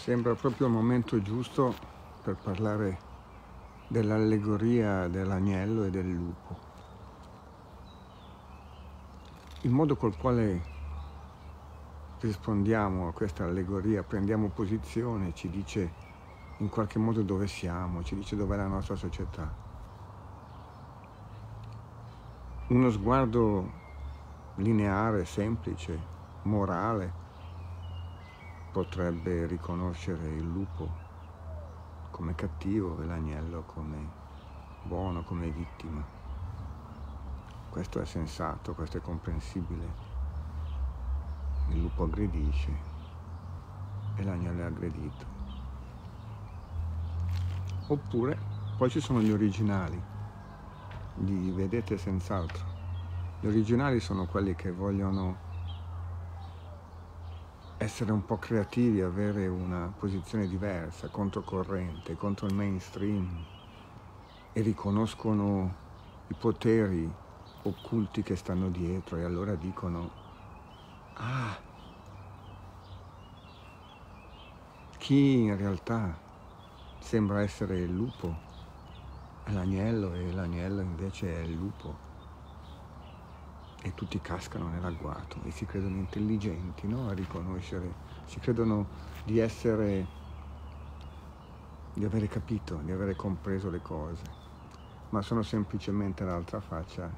Sembra proprio il momento giusto per parlare dell'allegoria dell'agnello e del lupo. Il modo col quale rispondiamo a questa allegoria, prendiamo posizione, ci dice in qualche modo dove siamo, ci dice dov'è la nostra società. Uno sguardo lineare, semplice, morale, potrebbe riconoscere il lupo come cattivo e l'agnello come buono, come vittima. Questo è sensato, questo è comprensibile. Il lupo aggredisce e l'agnello è aggredito. Oppure poi ci sono gli originali, li vedete senz'altro. Gli originali sono quelli che vogliono essere un po' creativi, avere una posizione diversa, controcorrente, contro il mainstream e riconoscono i poteri occulti che stanno dietro e allora dicono, ah, chi in realtà sembra essere il lupo? L'agnello e l'agnello invece è il lupo e tutti cascano nell'agguato e si credono intelligenti no? a riconoscere, si credono di essere, di avere capito, di avere compreso le cose, ma sono semplicemente l'altra faccia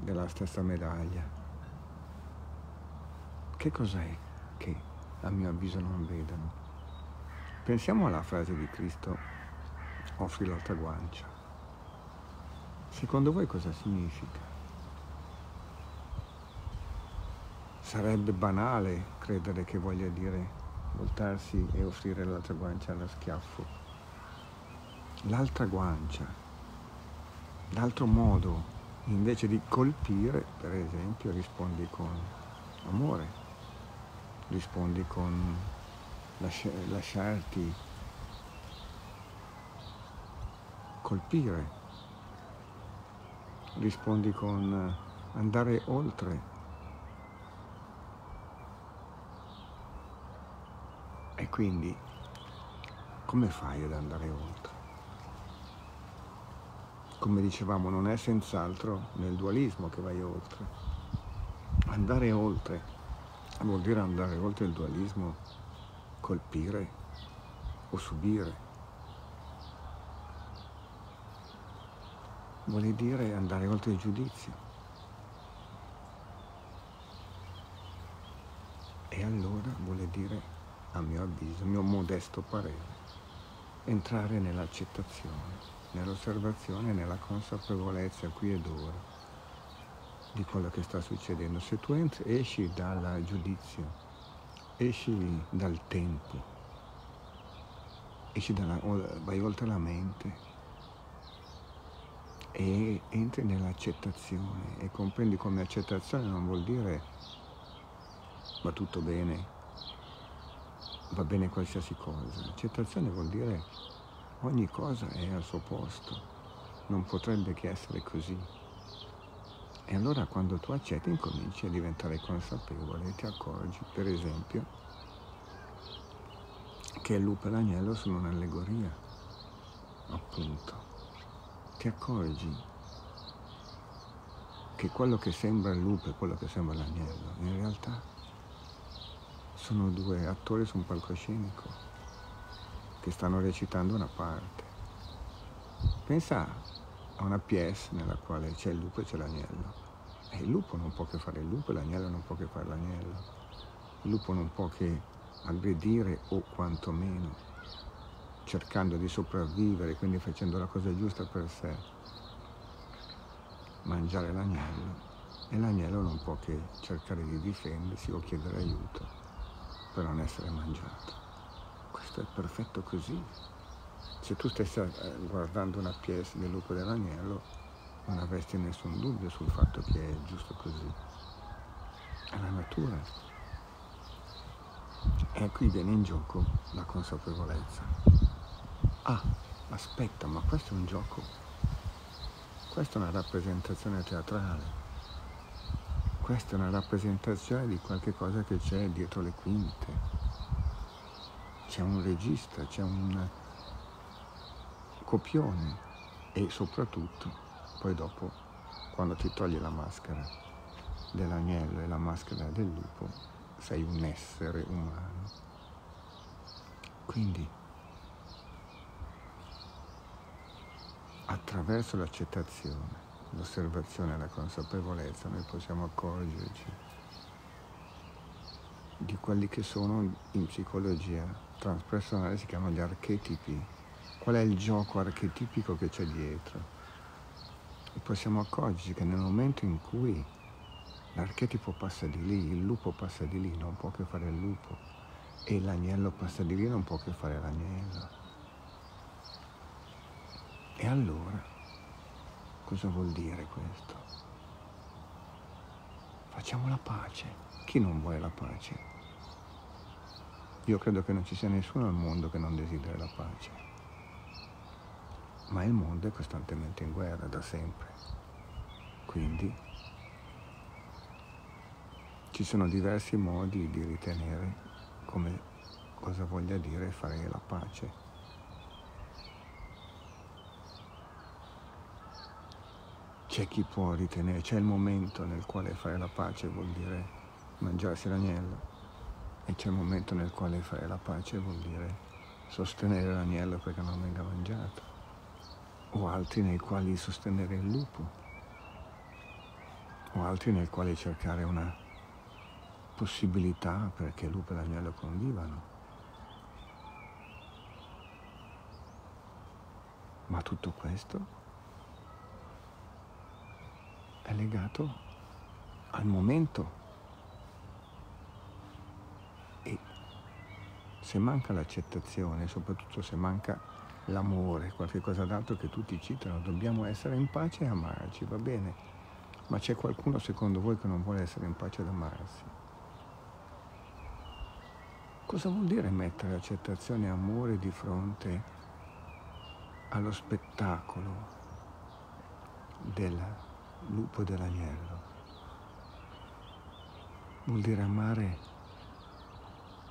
della stessa medaglia. Che cos'è che a mio avviso non vedono? Pensiamo alla frase di Cristo, offri l'altra guancia. Secondo voi cosa significa? Sarebbe banale credere che voglia dire voltarsi e offrire l'altra guancia allo schiaffo. L'altra guancia, l'altro modo, invece di colpire, per esempio, rispondi con amore, rispondi con lasci- lasciarti colpire, rispondi con andare oltre Quindi come fai ad andare oltre? Come dicevamo, non è senz'altro nel dualismo che vai oltre. Andare oltre vuol dire andare oltre il dualismo, colpire o subire. Vuol dire andare oltre il giudizio. E allora vuole dire a mio avviso, a mio modesto parere, entrare nell'accettazione, nell'osservazione, nella consapevolezza qui ed ora di quello che sta succedendo. Se tu entri, esci dal giudizio, esci dal tempo, esci dalla, vai oltre la mente e entri nell'accettazione e comprendi come accettazione non vuol dire va tutto bene, va bene qualsiasi cosa. Accettazione vuol dire ogni cosa è al suo posto, non potrebbe che essere così. E allora quando tu accetti incominci a diventare consapevole e ti accorgi, per esempio, che il lupo e l'agnello sono un'allegoria, appunto. Ti accorgi che quello che sembra il lupo e quello che sembra l'agnello, in realtà sono due attori su un palcoscenico che stanno recitando una parte. Pensa a una pièce nella quale c'è il lupo e c'è l'agnello. E il lupo non può che fare il lupo e l'agnello non può che fare l'agnello. Il lupo non può che aggredire o quantomeno cercando di sopravvivere, quindi facendo la cosa giusta per sé, mangiare l'agnello e l'agnello non può che cercare di difendersi o chiedere aiuto per non essere mangiato. Questo è perfetto così. Se tu stessi eh, guardando una pièce del lupo dell'agnello, non avresti nessun dubbio sul fatto che è giusto così. È la natura. E qui viene in gioco la consapevolezza. Ah, aspetta, ma questo è un gioco. Questa è una rappresentazione teatrale. Questa è una rappresentazione di qualche cosa che c'è dietro le quinte. c'è un regista, c'è un copione e soprattutto poi dopo quando ti togli la maschera dell'agnello e la maschera del lupo sei un essere umano. Quindi attraverso l'accettazione, l'osservazione e la consapevolezza noi possiamo accorgerci di quelli che sono in psicologia transpersonale si chiamano gli archetipi. Qual è il gioco archetipico che c'è dietro? E possiamo accorgerci che nel momento in cui l'archetipo passa di lì, il lupo passa di lì, non può che fare il lupo, e l'agnello passa di lì, non può che fare l'agnello. E allora, cosa vuol dire questo? Facciamo la pace. Chi non vuole la pace? Io credo che non ci sia nessuno al mondo che non desideri la pace. Ma il mondo è costantemente in guerra da sempre. Quindi ci sono diversi modi di ritenere come cosa voglia dire fare la pace. C'è chi può ritenere, c'è il momento nel quale fare la pace vuol dire mangiarsi l'agnello e c'è il momento nel quale fare la pace vuol dire sostenere l'agnello perché non venga mangiato o altri nei quali sostenere il lupo o altri nel quale cercare una possibilità perché lupo e l'agnello convivano. Ma tutto questo è legato al momento se manca l'accettazione, soprattutto se manca l'amore, qualche cosa d'altro che tutti citano, dobbiamo essere in pace e amarci, va bene, ma c'è qualcuno secondo voi che non vuole essere in pace ed amarsi? Cosa vuol dire mettere accettazione e amore di fronte allo spettacolo del lupo dell'agnello? Vuol dire amare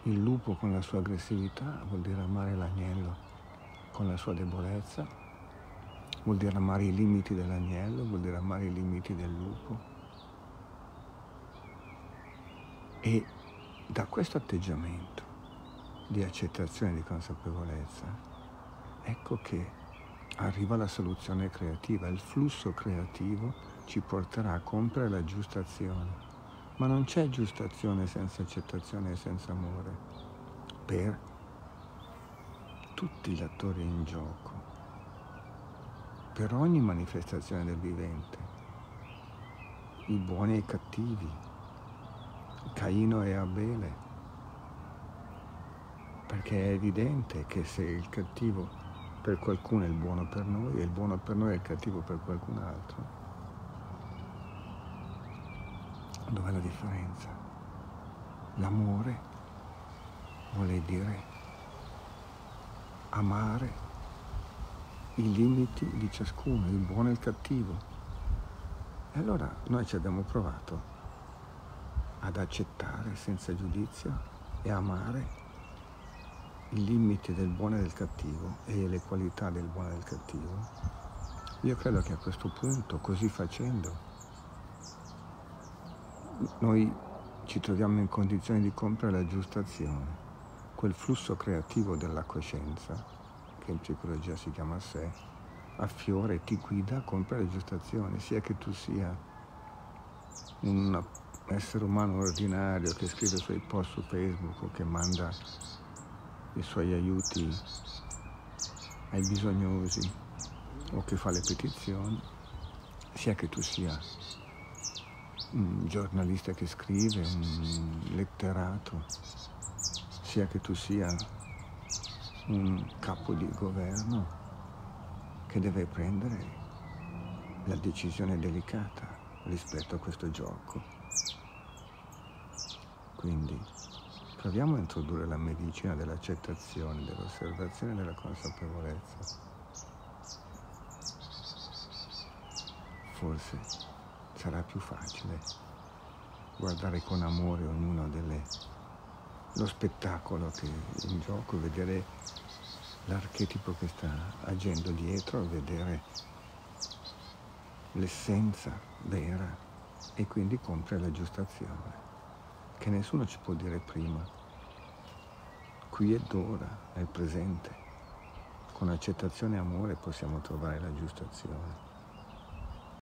il lupo con la sua aggressività vuol dire amare l'agnello con la sua debolezza, vuol dire amare i limiti dell'agnello, vuol dire amare i limiti del lupo. E da questo atteggiamento di accettazione e di consapevolezza, ecco che arriva la soluzione creativa, il flusso creativo ci porterà a compiere la giusta azione ma non c'è giusta azione senza accettazione e senza amore. Per tutti gli attori in gioco, per ogni manifestazione del vivente, i buoni e i cattivi, Caino e Abele, perché è evidente che se il cattivo per qualcuno è il buono per noi e il buono per noi è il cattivo per qualcun altro, Dov'è la differenza? L'amore vuole dire amare i limiti di ciascuno, il buono e il cattivo. E allora noi ci abbiamo provato ad accettare senza giudizio e amare i limiti del buono e del cattivo e le qualità del buono e del cattivo. Io credo che a questo punto, così facendo, noi ci troviamo in condizione di compiere la giusta azione, quel flusso creativo della coscienza, che in psicologia si chiama sé, affiora e ti guida a compiere la giusta azione, sia che tu sia un essere umano ordinario che scrive i suoi post su Facebook o che manda i suoi aiuti ai bisognosi o che fa le petizioni, sia che tu sia un giornalista che scrive, un letterato, sia che tu sia un capo di governo che deve prendere la decisione delicata rispetto a questo gioco. Quindi proviamo a introdurre la medicina dell'accettazione, dell'osservazione e della consapevolezza. Forse sarà più facile guardare con amore ognuna delle lo spettacolo che è in gioco, vedere l'archetipo che sta agendo dietro, vedere l'essenza vera e quindi compiere la giusta azione, che nessuno ci può dire prima. Qui ed ora, nel presente, con accettazione e amore possiamo trovare la giusta azione.